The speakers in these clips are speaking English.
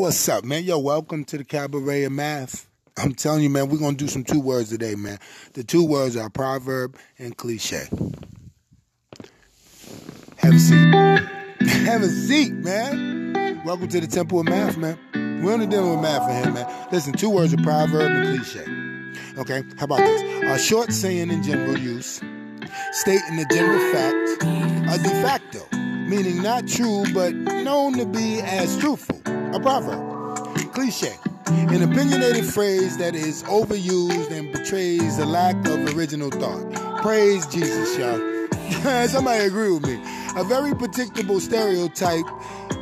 What's up, man? Yo, welcome to the Cabaret of Math. I'm telling you, man, we're going to do some two words today, man. The two words are proverb and cliche. Have a seat. Have a seat, man. Welcome to the Temple of Math, man. We're only dealing with math for him, man. Listen, two words are proverb and cliche. Okay, how about this? A short saying in general use, stating a general fact, a de facto, meaning not true but known to be as truthful a proverb, cliche, an opinionated phrase that is overused and betrays a lack of original thought. Praise Jesus, y'all. Somebody agree with me. A very predictable stereotype.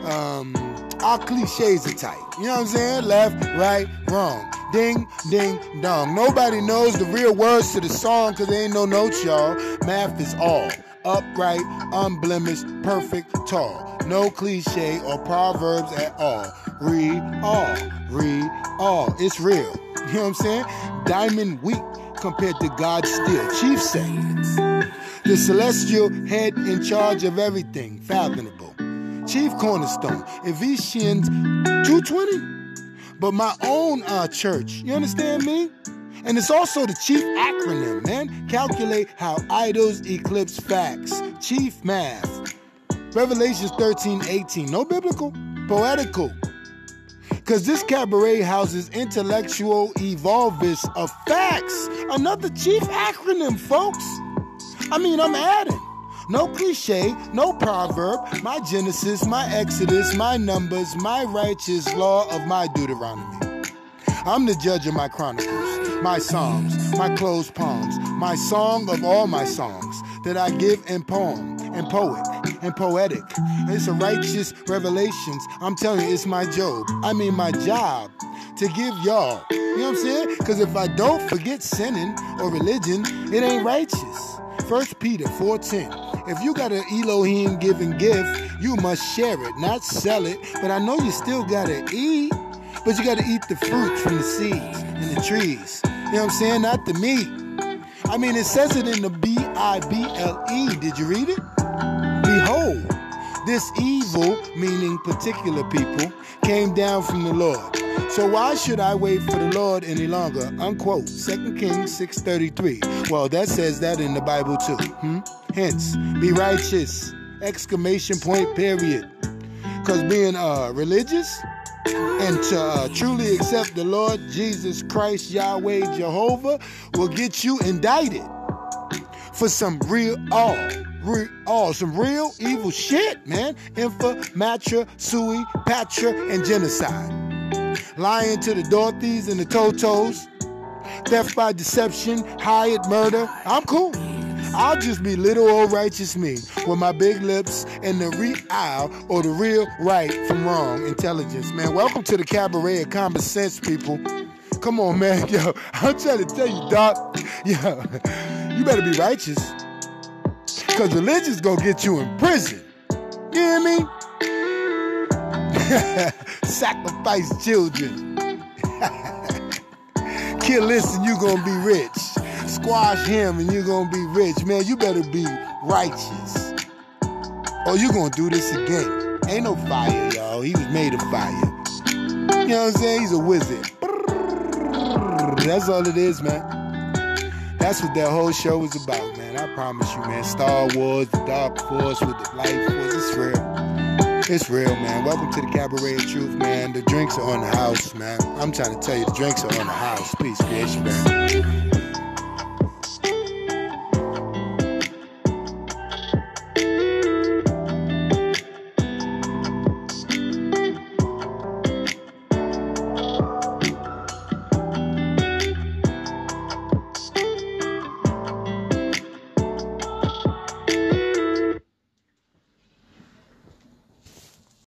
Um, our cliches are tight. You know what I'm saying? Left, right, wrong. Ding, ding, dong. Nobody knows the real words to the song because there ain't no notes, y'all. Math is all upright, unblemished, perfect, tall. No cliche or proverbs at all. Read all, read all. It's real. You know what I'm saying? Diamond weak compared to God's steel. Chief say, the celestial head in charge of everything, fathomable. Chief cornerstone, Ephesians 220. But my own uh, church, you understand me? And it's also the chief acronym, man. Calculate how idols eclipse facts. Chief math. Revelations 13, 18. No biblical, poetical. Because this cabaret houses intellectual evolvists of facts. Another chief acronym, folks. I mean, I'm adding. No cliche, no proverb. My Genesis, my Exodus, my Numbers, my righteous law of my Deuteronomy. I'm the judge of my chronicles, my psalms, my closed palms, my song of all my songs that I give in poem and poet and poetic. It's a righteous revelations. I'm telling you, it's my job. I mean, my job to give y'all. You know what I'm saying? Because if I don't forget sinning or religion, it ain't righteous. First Peter 4:10. If you got an Elohim given gift, you must share it, not sell it. But I know you still gotta eat. But you got to eat the fruit from the seeds and the trees. You know what I'm saying? Not the meat. I mean, it says it in the B I B L E. Did you read it? Behold, this evil, meaning particular people, came down from the Lord. So why should I wait for the Lord any longer? Unquote. 2 Kings 6.33. Well, that says that in the Bible too. Hmm? Hence, be righteous. Exclamation point, period. Because being uh, religious and to uh, truly accept the Lord Jesus Christ, Yahweh, Jehovah, will get you indicted for some real all. Real, all oh, some real evil shit, man. Infa, Matra, Sui, Patra, and genocide. Lying to the Dorothy's and the Totos. Theft by deception, hired murder. I'm cool. I'll just be little old righteous me with my big lips and the real or the real right from wrong intelligence, man. Welcome to the cabaret of common sense, people. Come on, man. Yo, I'm trying to tell you, Doc. Yo, you better be righteous. Because religion's gonna get you in prison. You hear me? Sacrifice children. Kill this and you gonna be rich squash him and you're gonna be rich. Man, you better be righteous. Or you gonna do this again. Ain't no fire, y'all. He was made of fire. You know what I'm saying? He's a wizard. That's all it is, man. That's what that whole show was about, man. I promise you, man. Star Wars, the Dark Force with the Light Force. It's real. It's real, man. Welcome to the Cabaret of Truth, man. The drinks are on the house, man. I'm trying to tell you, the drinks are on the house. Peace, creation, man.